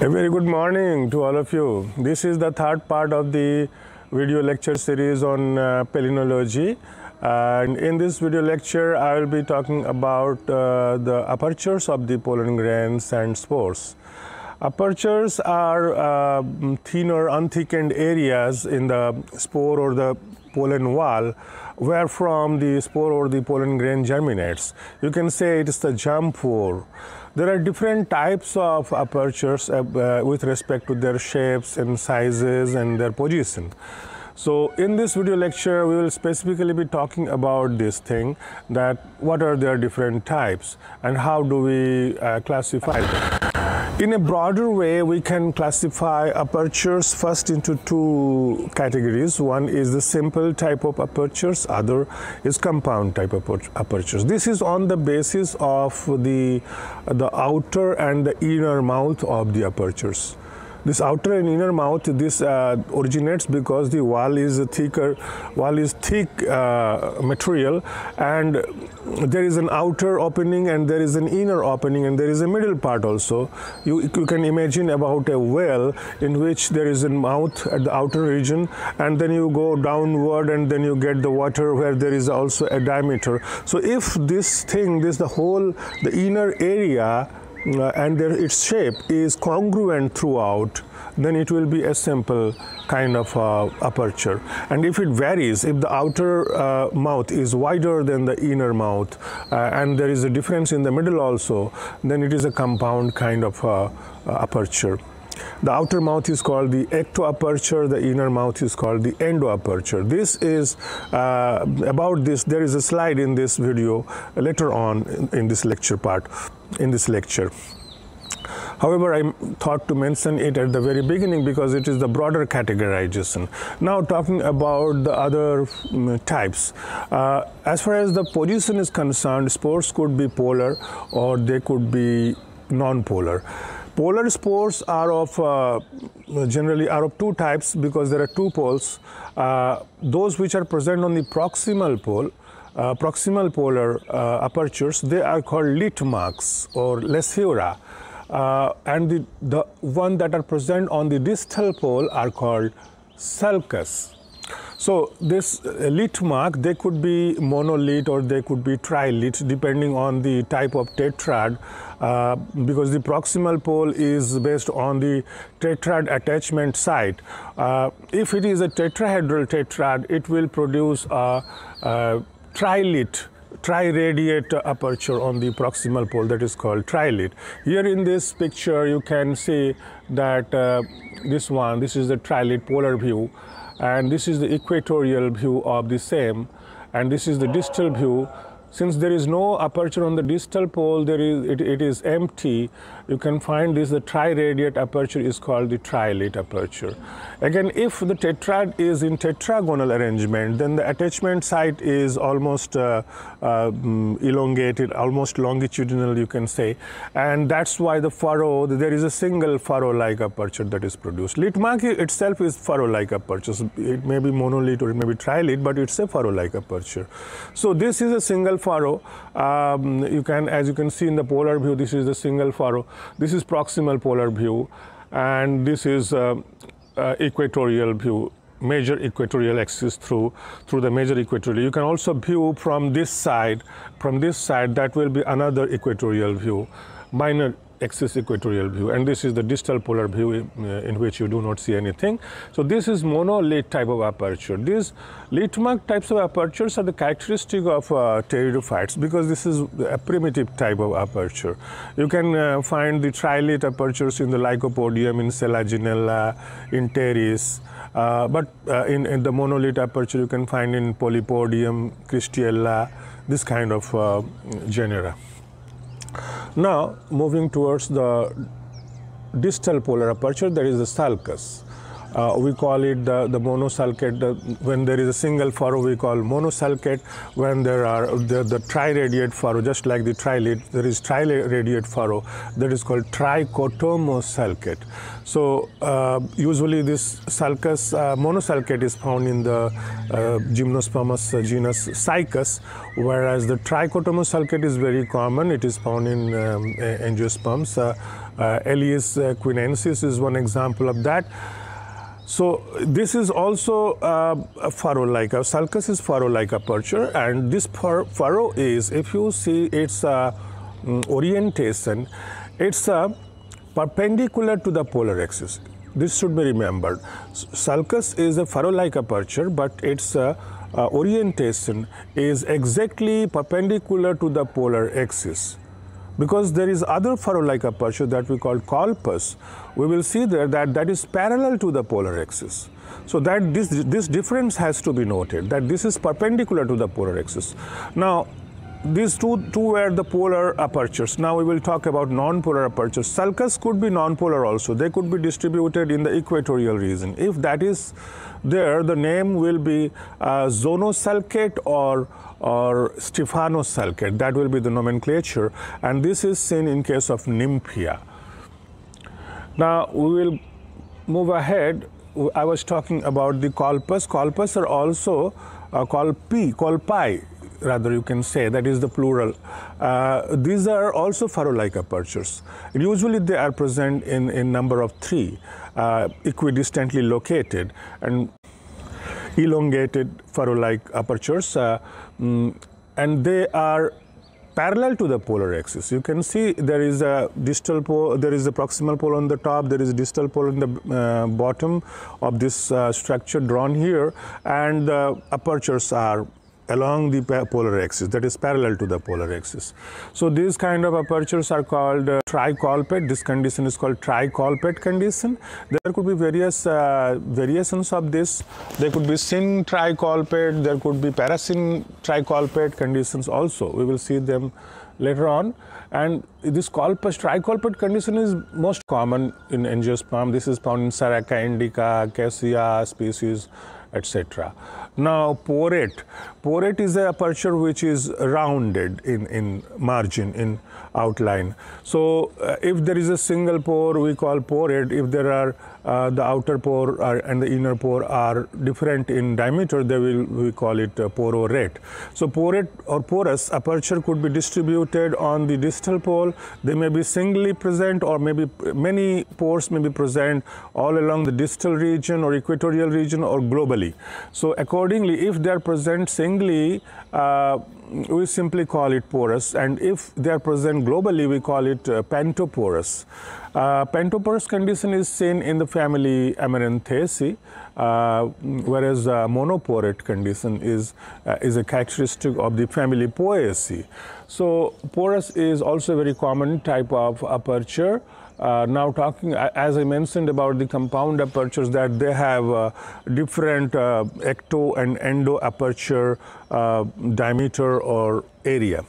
A very good morning to all of you. This is the third part of the video lecture series on uh, palynology. And in this video lecture, I will be talking about uh, the apertures of the pollen grains and spores. Apertures are uh, thinner, unthickened areas in the spore or the pollen wall where from the spore or the pollen grain germinates. You can say it is the germ pore. There are different types of apertures uh, uh, with respect to their shapes and sizes and their position. So in this video lecture, we will specifically be talking about this thing that what are their different types and how do we uh, classify them. In a broader way, we can classify apertures first into two categories. One is the simple type of apertures, other is compound type of apertures. This is on the basis of the, the outer and the inner mouth of the apertures. This outer and inner mouth, this uh, originates because the wall is thicker, wall is thick uh, material, and there is an outer opening and there is an inner opening and there is a middle part also. You, you can imagine about a well in which there is a mouth at the outer region, and then you go downward and then you get the water where there is also a diameter. So if this thing, this the whole, the inner area and there, its shape is congruent throughout, then it will be a simple kind of uh, aperture. And if it varies, if the outer uh, mouth is wider than the inner mouth, uh, and there is a difference in the middle also, then it is a compound kind of uh, aperture. The outer mouth is called the ectoaperture, the inner mouth is called the endoaperture. This is uh, about this, there is a slide in this video later on in, in this lecture part, in this lecture. However, I thought to mention it at the very beginning because it is the broader categorization. Now, talking about the other um, types. Uh, as far as the position is concerned, spores could be polar or they could be non-polar. Polar spores are of uh, generally are of two types because there are two poles. Uh, those which are present on the proximal pole, uh, proximal polar uh, apertures, they are called lete marks or laesura. Uh, and the, the one that are present on the distal pole are called sulcus. So this lete mark, they could be monolete or they could be trilete depending on the type of tetrad uh, because the proximal pole is based on the tetrad attachment site. Uh, if it is a tetrahedral tetrad, it will produce a, a trilete triradiate aperture on the proximal pole that is called trilete. Here in this picture you can see that uh, this one, this is the trilete polar view and this is the equatorial view of the same. And this is the distal view since there is no aperture on the distal pole, there is, it, it is empty. You can find this, the triradiate aperture is called the trilete aperture. Again, if the tetrad is in tetragonal arrangement, then the attachment site is almost uh, uh, elongated, almost longitudinal, you can say. And that's why the furrow, there is a single furrow-like aperture that is produced. Lete mark itself is furrow-like aperture. It may be monolete or it may be trilete, but it's a furrow-like aperture. So this is a single furrow. Um, you can, as you can see in the polar view, this is the single furrow. This is proximal polar view, and this is uh, uh, equatorial view major equatorial axis through through the major equatorial. You can also view from this side, from this side that will be another equatorial view, minor axis equatorial view and this is the distal polar view in, uh, which you do not see anything. So this is monolete type of aperture. These lete mark types of apertures are the characteristic of uh, pteridophytes because this is a primitive type of aperture. You can uh, find the trilete apertures in the Lycopodium, in Selaginella, in Pteris, uh, but uh, in, in, the monolete aperture you can find in Polypodium, Christella, this kind of uh, genera. Now, moving towards the distal polar aperture, there is the sulcus. Uh, we call it the, the monosulcate. When there is a single furrow, we call monosulcate. When there are the, the triradiate furrow, just like the trilete, there is triradiate furrow that is called trichotomosulcate. So uh, usually this sulcus, uh, monosulcate is found in the uh, Gymnospermous genus Cycas, whereas the trichotomous sulcate is very common. It is found in um, angiosperms. Uh, Uh, Elaeis guineensis is one example of that. So this is also uh, a furrow-like, a sulcus is furrow-like aperture and this furrow is, if you see its uh, mm, orientation, it's uh, perpendicular to the polar axis. This should be remembered. Sulcus is a furrow-like aperture, but its uh, uh, orientation is exactly perpendicular to the polar axis because there is other furrow-like aperture that we call colpus, we will see there that that is parallel to the polar axis. So that this, this difference has to be noted, that this is perpendicular to the polar axis. Now, these two, two were the polar apertures. Now we will talk about non-polar apertures. Sulcus could be non-polar also. They could be distributed in the equatorial region. If that is there, the name will be uh, zonosulcate or or Stephanos That will be the nomenclature. And this is seen in case of Nymphaea. Now we will move ahead. I was talking about the colpus. Colpus are also uh, colpi, colpi, rather you can say, that is the plural. Uh, these are also furrow-like apertures. Usually they are present in, in number of three, uh, equidistantly located. And elongated furrow-like apertures, uh, mm, and they are parallel to the polar axis. You can see there is a distal pole, there is a proximal pole on the top, there is a distal pole on the uh, bottom of this uh, structure drawn here, and the apertures are along the polar axis that is parallel to the polar axis. So these kind of apertures are called uh, tricolpate. This condition is called tricolpate condition. There could be various uh, variations of this. There could be syn tricolpate, there could be parasyn tricolpate conditions also. We will see them later on. And this colpus, tricolpate condition is most common in angiosperm. This is found in Saraca indica, Cassia species, etc. Now porate, porate is a aperture which is rounded in, in margin, in outline. So uh, if there is a single pore, we call porate. If there are uh, the outer pore are, and the inner pore are different in diameter, they will we call it uh, pororate. So porate or porous aperture could be distributed on the distal pole. They may be singly present or maybe many pores may be present all along the distal region or equatorial region or globally. So accordingly, if they are present singly, uh, we simply call it porous and if they are present globally we call it uh, pantoporous. Uh, pantoporous condition is seen in the family Amaranthaceae uh, whereas uh, monoporate condition is, uh, is a characteristic of the family Poaceae. So porous is also a very common type of aperture uh, now talking, as I mentioned about the compound apertures that they have uh, different uh, ecto and endo aperture uh, diameter or area.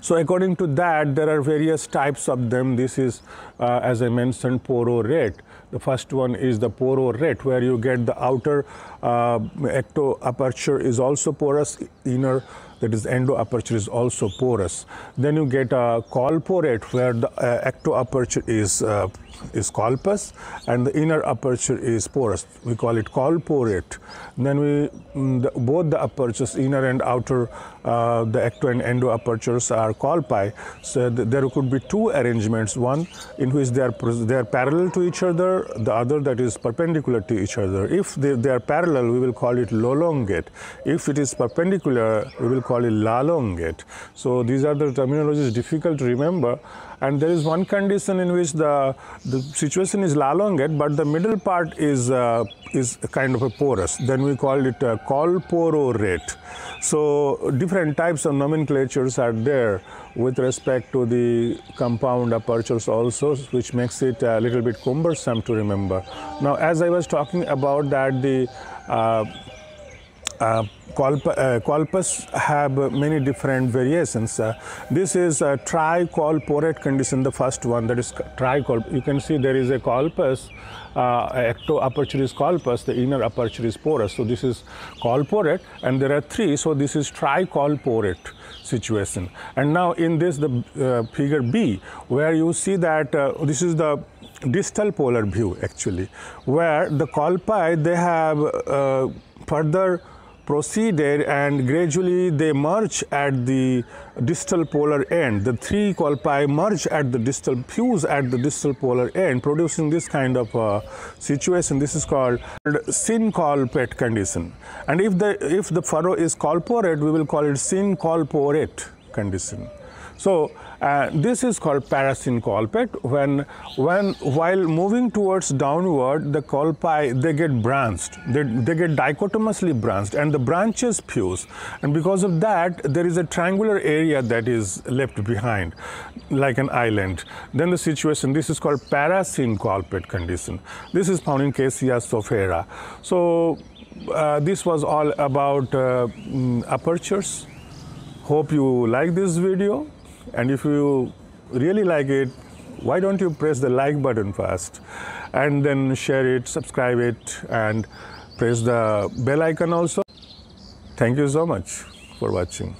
So according to that, there are various types of them. This is, uh, as I mentioned, pororate. The first one is the pororate, where you get the outer uh, ecto aperture is also porous, inner that is endo aperture is also porous. Then you get a colporate where the uh, ecto aperture is uh, is colpus and the inner aperture is porous. We call it colporate. Then we mm, the, both the apertures, inner and outer, uh, the ecto and endo apertures are colpi. So th there could be two arrangements. One in which they are they are parallel to each other. The other that is perpendicular to each other. If they, they are parallel, we will call it lolongate. If it is perpendicular, we will call it lalongate. So these are the terminologies difficult to remember. And there is one condition in which the, the situation is lalongate, but the middle part is, uh, is kind of a porous. Then we call it a colpororate. So different types of nomenclatures are there with respect to the compound apertures also, which makes it a little bit cumbersome to remember. Now, as I was talking about that, the uh, uh, uh, colpus have many different variations. Uh, this is a tricolporate condition, the first one that is tricolp. You can see there is a colpus, uh, ecto aperture is colpus, the inner aperture is porous. So this is colporate and there are three. So this is tricolporate situation. And now in this, the uh, figure B, where you see that uh, this is the distal polar view actually, where the colpi, they have further proceeded and gradually they merge at the distal polar end. The three colpi merge at the distal fuse at the distal polar end, producing this kind of uh, situation. This is called syncolpate condition. And if the if the furrow is colporate, we will call it syncolporate condition. So uh, this is called parasyncolpate when when while moving towards downward the colpi they get branched. They, they get dichotomously branched and the branches fuse. And because of that there is a triangular area that is left behind like an island. Then the situation this is called parasyncolpate condition. This is found in Cassia sophera so uh, this was all about uh, mm, apertures. Hope you like this video and if you really like it, why don't you press the like button first and then share it, subscribe it, and press the bell icon also. Thank you so much for watching.